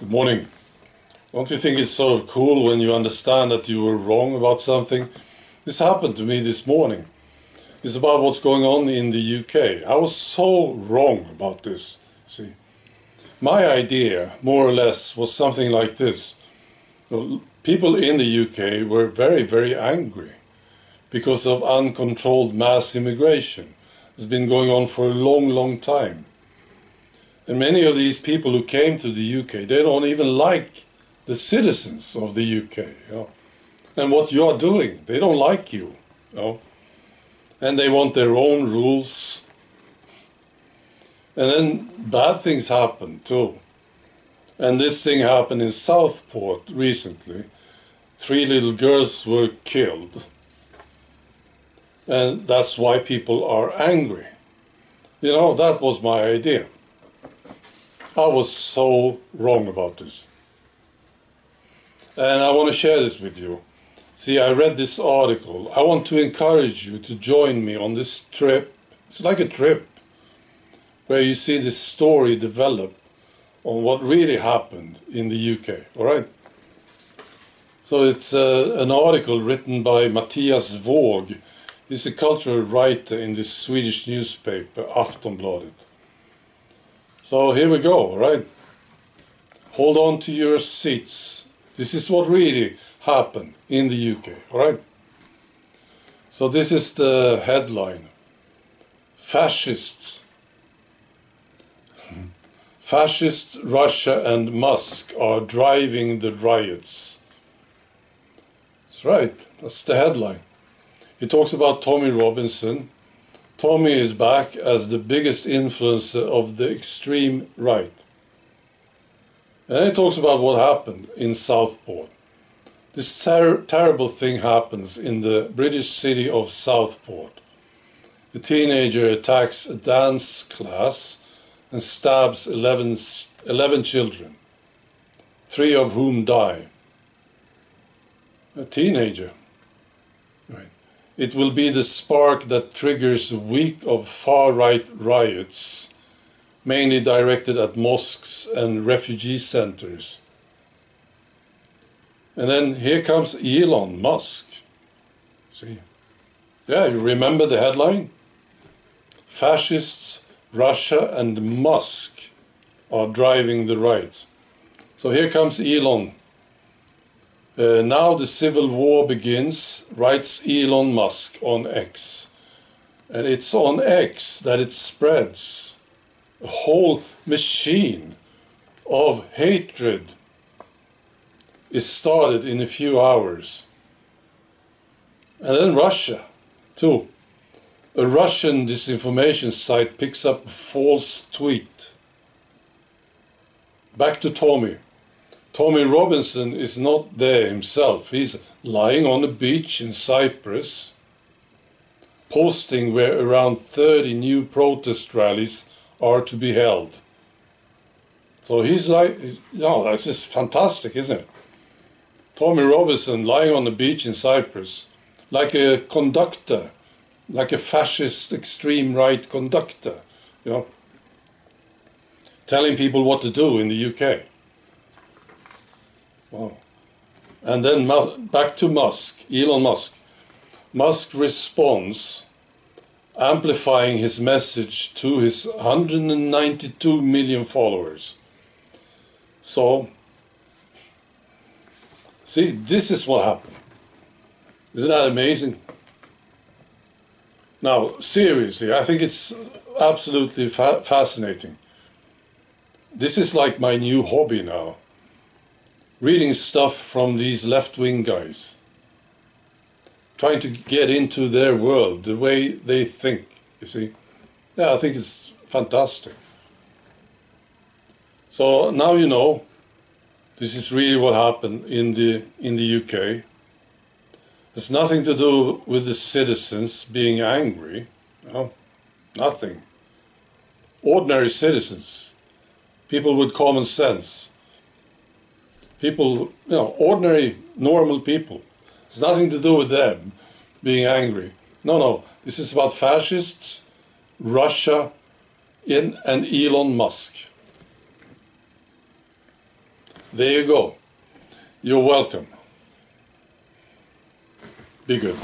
Good morning. Don't you think it's sort of cool when you understand that you were wrong about something? This happened to me this morning. It's about what's going on in the UK. I was so wrong about this, see. My idea, more or less, was something like this. People in the UK were very, very angry because of uncontrolled mass immigration. It's been going on for a long, long time. And many of these people who came to the UK, they don't even like the citizens of the UK. You know? And what you are doing, they don't like you. you know? And they want their own rules. And then bad things happen too. And this thing happened in Southport recently. Three little girls were killed. And that's why people are angry. You know, that was my idea. I was so wrong about this. And I want to share this with you. See, I read this article. I want to encourage you to join me on this trip. It's like a trip where you see this story develop on what really happened in the UK, all right? So it's uh, an article written by Mattias Våg. He's a cultural writer in this Swedish newspaper, Aftonbladet. So here we go, right? Hold on to your seats. This is what really happened in the UK, right? So this is the headline. Fascists. Fascist Russia and Musk are driving the riots. That's right, that's the headline. He talks about Tommy Robinson, Tommy is back as the biggest influencer of the extreme right. And he talks about what happened in Southport. This ter terrible thing happens in the British city of Southport. A teenager attacks a dance class and stabs 11, 11 children, three of whom die. A teenager. It will be the spark that triggers a week of far-right riots, mainly directed at mosques and refugee centers. And then here comes Elon Musk. See? Yeah, you remember the headline? Fascists, Russia and Musk are driving the riots. So here comes Elon uh, now the civil war begins, writes Elon Musk on X. And it's on X that it spreads. A whole machine of hatred is started in a few hours. And then Russia, too. A Russian disinformation site picks up a false tweet. Back to Tommy. Tommy Robinson is not there himself. He's lying on a beach in Cyprus, posting where around 30 new protest rallies are to be held. So he's like, you know, that's just fantastic, isn't it? Tommy Robinson lying on the beach in Cyprus, like a conductor, like a fascist extreme right conductor, you know, telling people what to do in the UK. And then back to Musk, Elon Musk. Musk responds, amplifying his message to his 192 million followers. So, see, this is what happened. Isn't that amazing? Now, seriously, I think it's absolutely fa fascinating. This is like my new hobby now reading stuff from these left-wing guys, trying to get into their world, the way they think, you see. Yeah, I think it's fantastic. So now you know, this is really what happened in the, in the UK. It's nothing to do with the citizens being angry, no, nothing. Ordinary citizens, people with common sense, people, you know, ordinary, normal people. It's nothing to do with them being angry. No, no. This is about fascists, Russia, in, and Elon Musk. There you go. You're welcome. Be good.